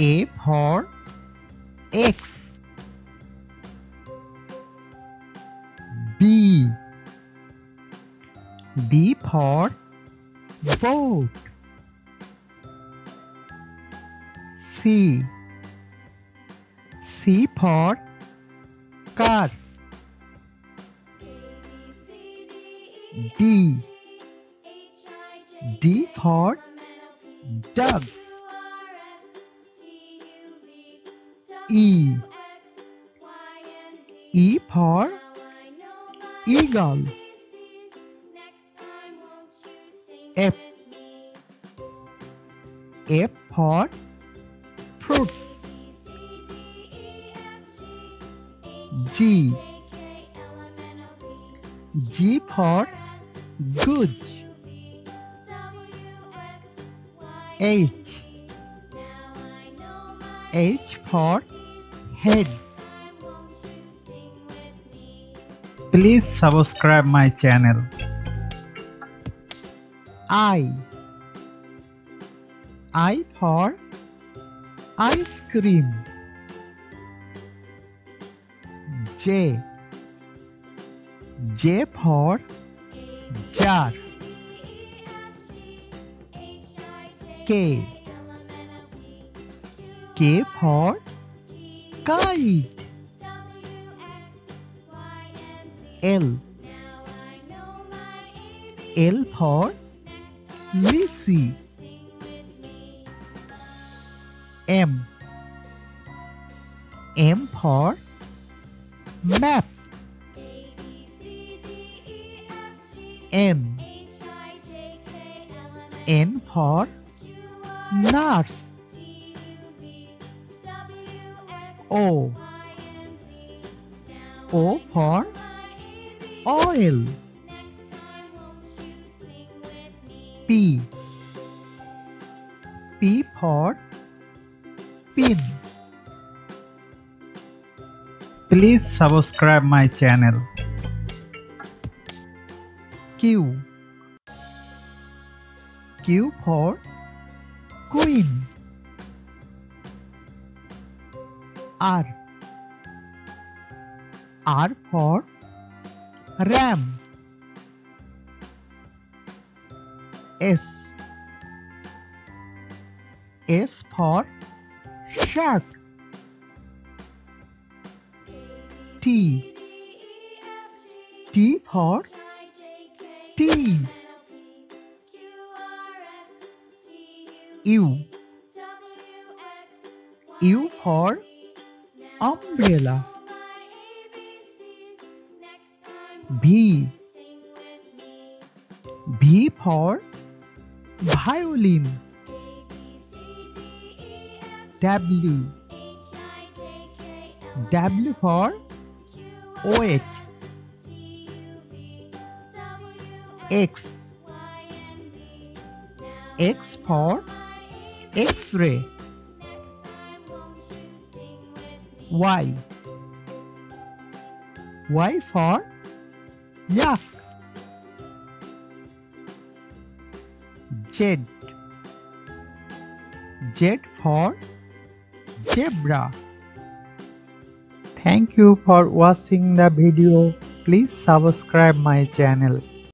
A for X B B for boat C C for car D D for dog E. E for eagle. F. F for fruit. G. G for goods H. H for head Please subscribe my channel. I I for ice cream J J for jar K K for kite L. L for lichi M. M for map. N. N for nurse O O for oil P P for pin Please subscribe my channel. Q Q for queen R. R for ram. S. S for shark. T. T for tea. U. U for umbrella. B. B for violin. W. W for weight X. X for X-ray Y Y for yak Z Z for zebra Thank you for watching the video. Please subscribe my channel.